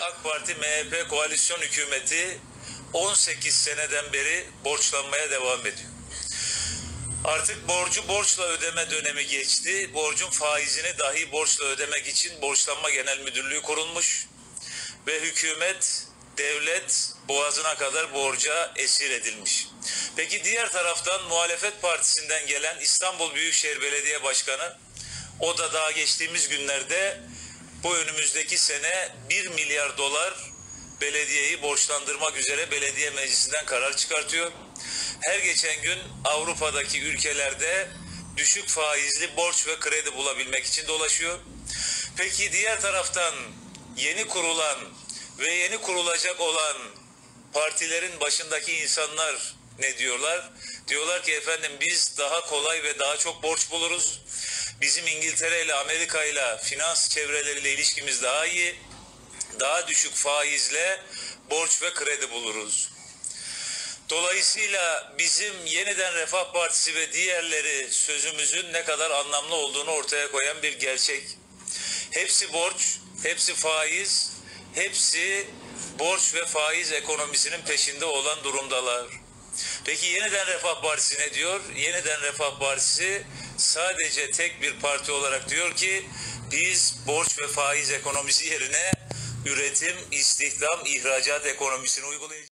AK Parti MHP koalisyon hükümeti 18 seneden beri borçlanmaya devam ediyor. Artık borcu borçla ödeme dönemi geçti. Borcun faizini dahi borçla ödemek için Borçlanma Genel Müdürlüğü kurulmuş ve hükümet, devlet boğazına kadar borca esir edilmiş. Peki diğer taraftan muhalefet partisinden gelen İstanbul Büyükşehir Belediye Başkanı o da daha geçtiğimiz günlerde bu önümüzdeki sene 1 milyar dolar belediyeyi borçlandırmak üzere belediye meclisinden karar çıkartıyor. Her geçen gün Avrupa'daki ülkelerde düşük faizli borç ve kredi bulabilmek için dolaşıyor. Peki diğer taraftan yeni kurulan ve yeni kurulacak olan partilerin başındaki insanlar ne diyorlar? Diyorlar ki efendim biz daha kolay ve daha çok borç buluruz. Bizim İngiltere ile Amerika ile finans çevreleriyle ilişkimiz daha iyi. Daha düşük faizle borç ve kredi buluruz. Dolayısıyla bizim yeniden Refah Partisi ve diğerleri sözümüzün ne kadar anlamlı olduğunu ortaya koyan bir gerçek. Hepsi borç, hepsi faiz, hepsi borç ve faiz ekonomisinin peşinde olan durumdalar. Peki yeniden Refah Partisi ne diyor? Yeniden Refah Partisi sadece tek bir parti olarak diyor ki biz borç ve faiz ekonomisi yerine üretim, istihdam, ihracat ekonomisini uygulayacağız.